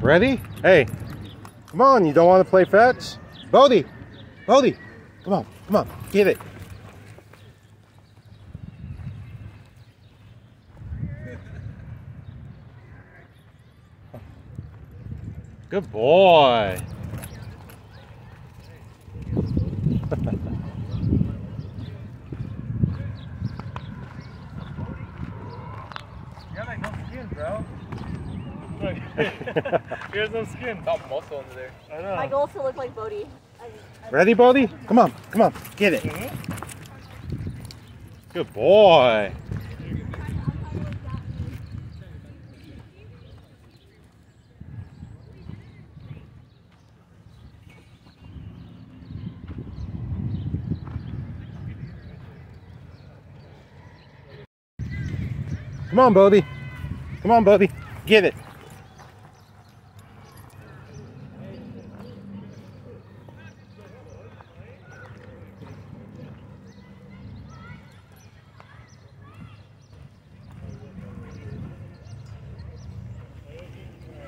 Ready? Hey, come on, you don't want to play fetch? Bodhi, Bodhi, come on, come on, get it. Good boy. You got like no skin, bro. Look, he has no skin. It's all muscle under there. I know. My goals to look like Bodhi. I, I, Ready, Bodhi? Come on, come on, get it. Mm-hmm. Good boy. Come on, Bodhi. Come on, Bodhi. Get it.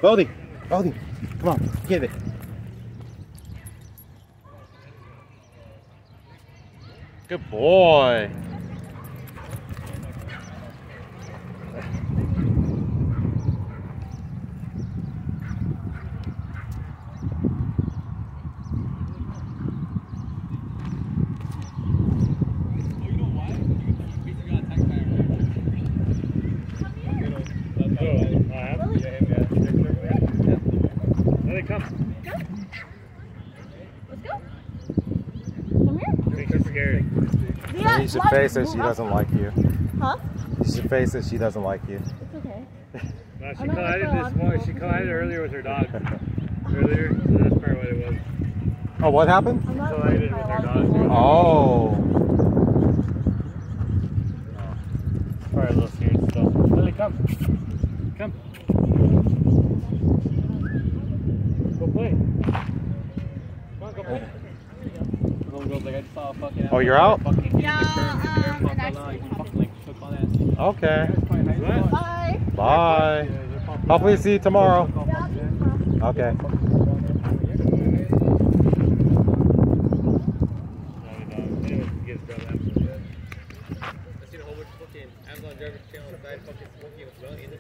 Bodhi, Bodhi, come on, get it. Good boy. Let it come. let's go. Come here. Make her scary. Yeah, You should come on, face it, she doesn't like you. Huh? You should face it, she doesn't like you. It's okay. No, she I'm collided this go one. on. She collided earlier with her dog. earlier, so that's probably what it was. Oh, what happened? I'm not Collided with her dog. Oh. Probably a little scared still. Lily, come. Come. Go play. Come on, go play. Oh, you're out? Yeah, um, Okay. Bye. Bye. Hopefully see you tomorrow. Okay. Anyway, he gets grabbed after. I seen a whole bunch of fucking Amazon drivers chilling on the side, fucking smoking with well in the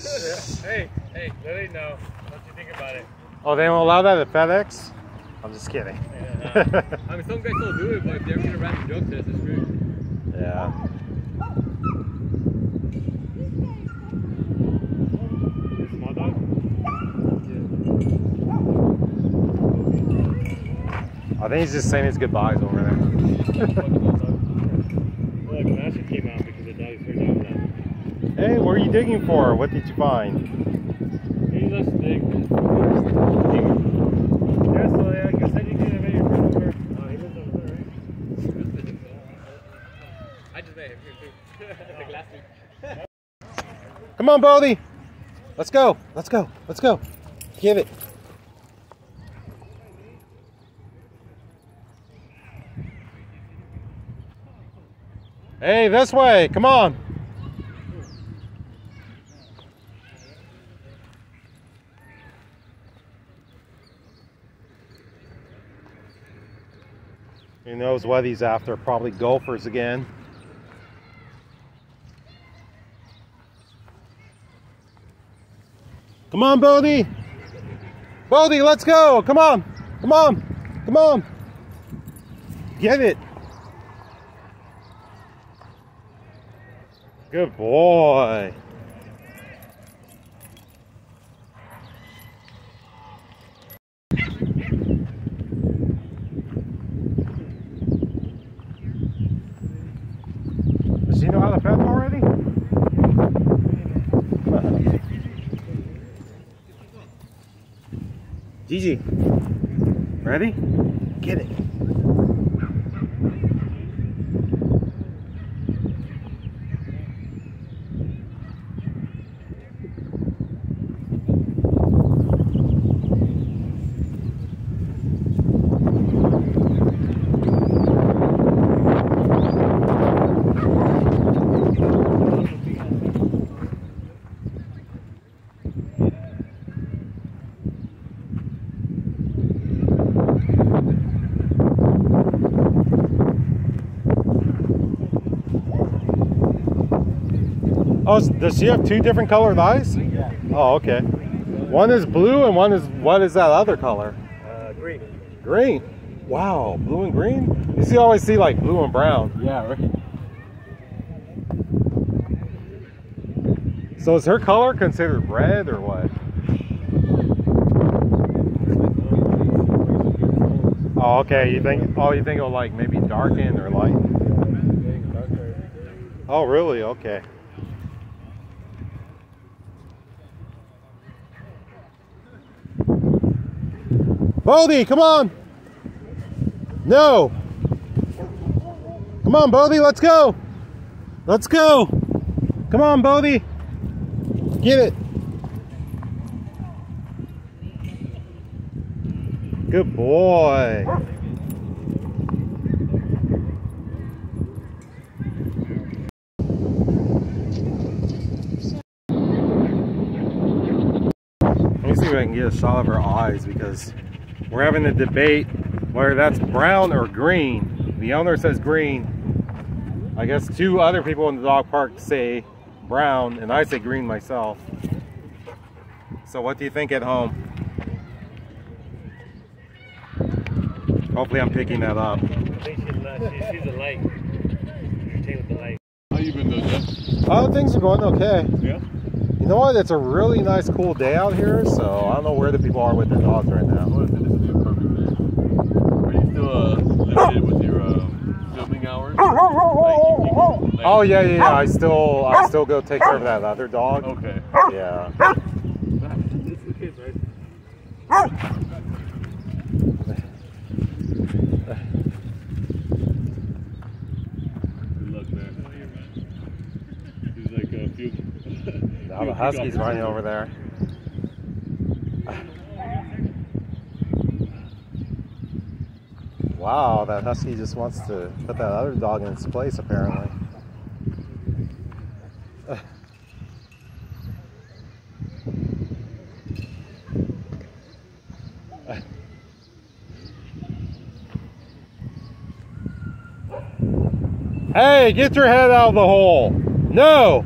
truck. hey, hey, Lily, know What do you think about it? Oh, they don't allow that at FedEx? I'm just kidding. I mean, some guys still do it, but if they ever get a random drug test, it's screwed. yeah. I think he's just saying his goodbyes over there. Look, Masha came out because the dog is her. Hey, what are you digging for? What did you find? He big. Yeah, so yeah, I said you can invite your friend over. Oh, he lives over there, right? Week. Come on, Bodhi. Let's go. Let's go. Let's go. Give it. Hey, this way. Come on. Who knows what he's after? Probably gophers again. Come on, Bodhi. Bodhi, let's go. Come on. Come on. Come on. Get it. Good boy. Does she know how to fence already? Gigi, ready? Get it. Oh, does she have two different colored eyes? Yeah. Oh, okay. One is blue and one is what is that other color? Uh, green. Green. Wow, blue and green. You see, always see like blue and brown. Yeah, right. So is her color considered red or what? Oh, okay. You think? Oh, you think it'll like maybe darken or light? Oh, really? Okay. Bodhi, come on! No! Come on, Bodhi, let's go! Let's go! Come on, Bodhi! Get it! Good boy! Let me see if I can get a shot of her eyes because we're having a debate whether that's brown or green. The owner says green. I guess two other people in the dog park say brown, and I say green myself. So what do you think at home? Hopefully I'm picking that up. I think she's, not, she, she's a light. Entertained with the light. How you been doing, Jeff? Oh, things are going okay. Yeah. You know what? It's a really nice cool day out here, so I don't know where the people are with their dogs right now. What if this a perfect day? Are you still uh, limited with your um, filming hours? Like, you can, like, Oh yeah, yeah, yeah. I still I still go take care of that other dog. Okay. Yeah. This is the kids, right? Good luck, man. He's like a few. Now the husky's running over there. Wow, that husky just wants to put that other dog in its place apparently. Hey, get your head out of the hole. No.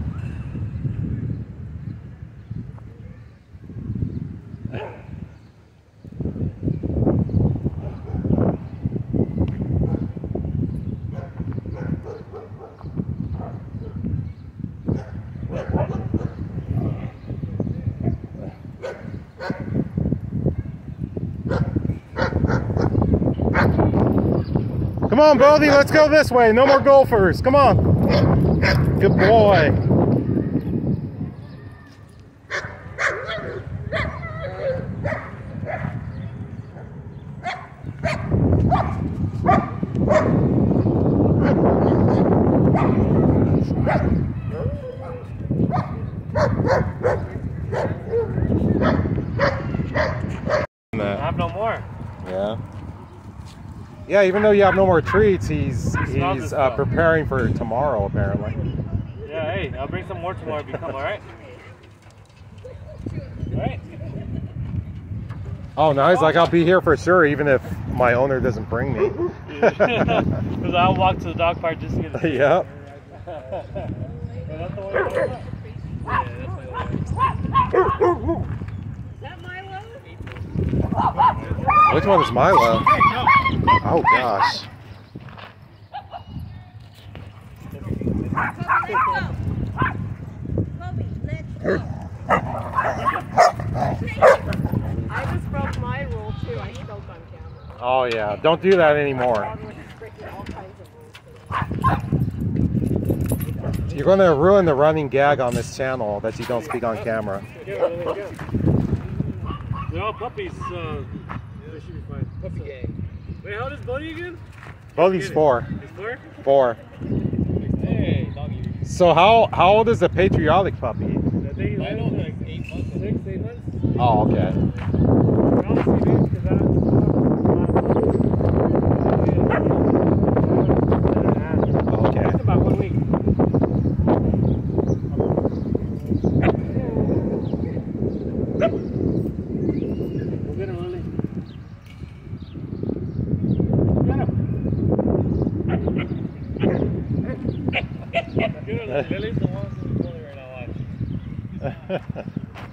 Come on, Bodhi, let's go this way. No more golfers. Come on. Good boy. I have no more. Yeah. Yeah, even though you have no more treats, he's smells he's uh, preparing for tomorrow apparently. Yeah, hey, I'll bring some more tomorrow if you come, alright? Alright? Oh, now he's like, I'll be here for sure, even if my owner doesn't bring me. Because I'll walk to the dog park just to get a yep. Yeah, that's the one you're talking about? Yeah, that's my one. Is Milo? Which one is Milo? Oh gosh. Kobe. I just broke my rule too. I spoke on camera. Oh yeah. Don't do that anymore. Everyone was breaking all kinds of rules. You're gonna ruin the running gag on this channel that you don't speak on camera. Yeah, really good. They're all puppies, so they should be fine. Puppy gang. Wait, how old is Buddy again? Bodhi's four. He's four? Four. Hey, doggy. So how how old is the patriotic puppy? I think he's like eight months. six, eight months. Oh okay. Dude, Lily's the one who's the right now. Watch.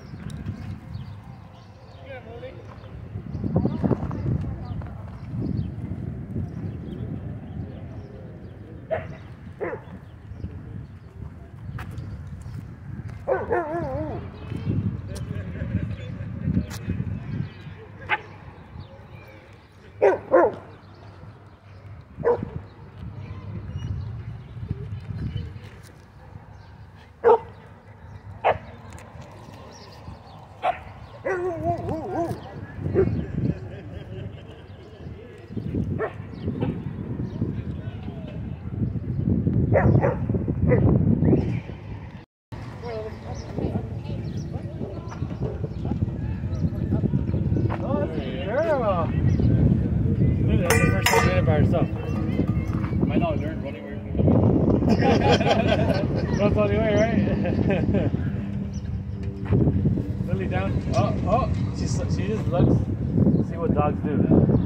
what dogs do.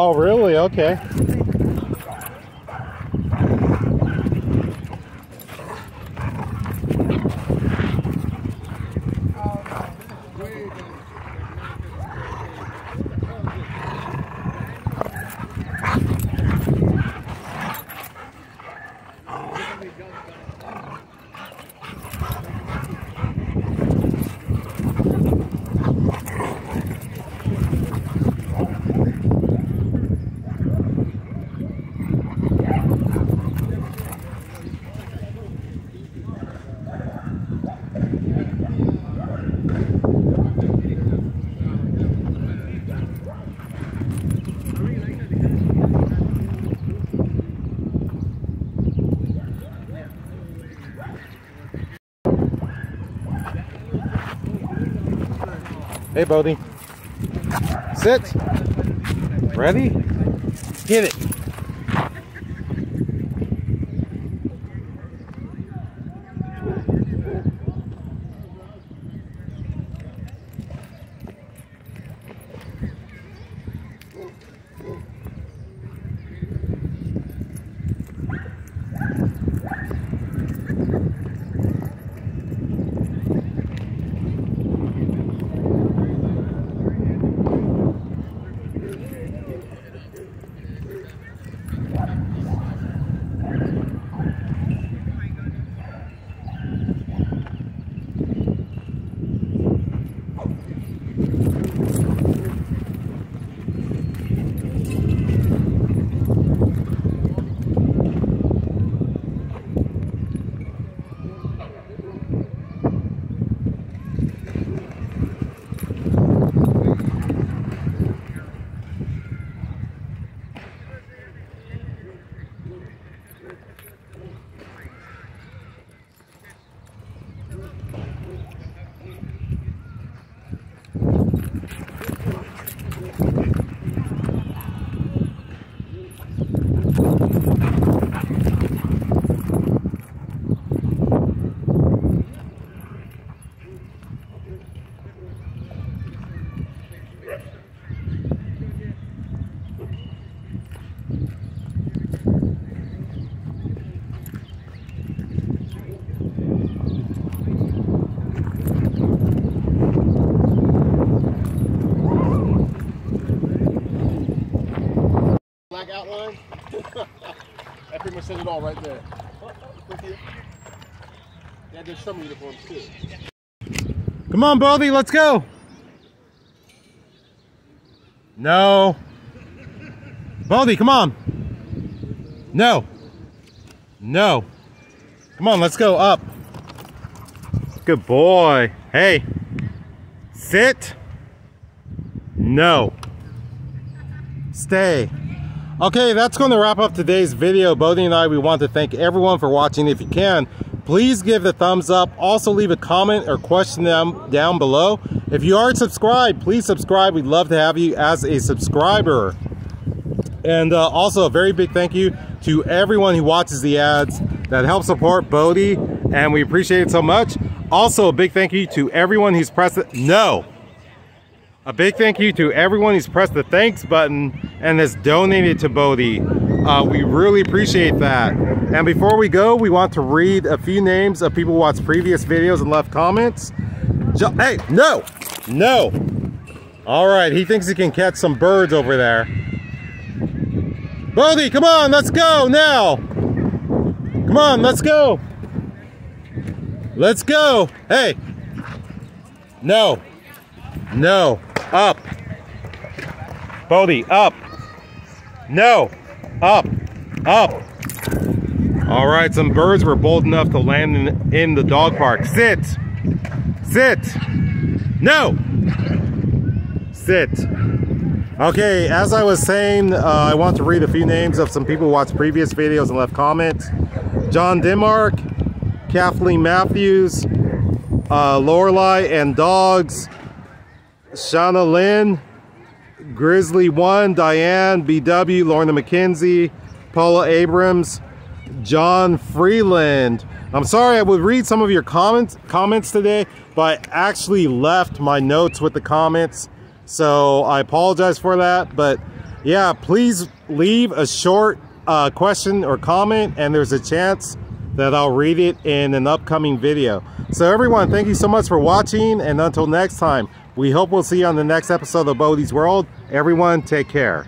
Oh, really? Okay. Hey, Bodhi. Sit. Ready? Pretty much says it all right there. Yeah, there's some uniforms too. Come on, Bodhi, let's go. No. Bodhi, come on. No. No. Come on, let's go up. Good boy. Hey. Sit. No. Stay. Okay, that's going to wrap up today's video. Bodhi and I, we want to thank everyone for watching. If you can, please give the thumbs up. Also leave a comment or question them down below. If you aren't subscribed, please subscribe. We'd love to have you as a subscriber. And uh, also a very big thank you to everyone who watches the ads that help support Bodhi, and we appreciate it so much. Also, a big thank you to everyone who's pressed the, no. A big thank you to everyone who's pressed the thanks button and has donated to Bodhi. Uh, we really appreciate that. And before we go, we want to read a few names of people who watched previous videos and left comments. Jo hey, no, no. All right, he thinks he can catch some birds over there. Bodhi, come on, let's go now. Come on, let's go. Let's go. Hey. No. No. Up. Bodhi, up. No. Up. Up. All right, some birds were bold enough to land in, in the dog park. Sit. Sit. No. Sit. Okay, as I was saying, uh, I want to read a few names of some people who watched previous videos and left comments. John Denmark, Kathleen Matthews, uh, Lorelai and Dogs, Shauna Lynn, Grizzly One, Diane, BW, Lorna McKenzie, Paula Abrams, John Freeland. I'm sorry I would read some of your comments comments today, but I actually left my notes with the comments. So I apologize for that. But yeah, please leave a short uh, question or comment and there's a chance that I'll read it in an upcoming video. So everyone, thank you so much for watching and until next time, we hope we'll see you on the next episode of Bodhi's World. Everyone, take care.